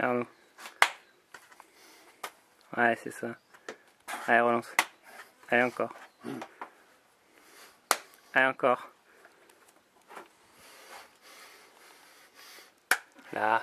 Arnaud. Ouais, c'est ça. Allez, relance. Allez, encore. Allez, encore. Là.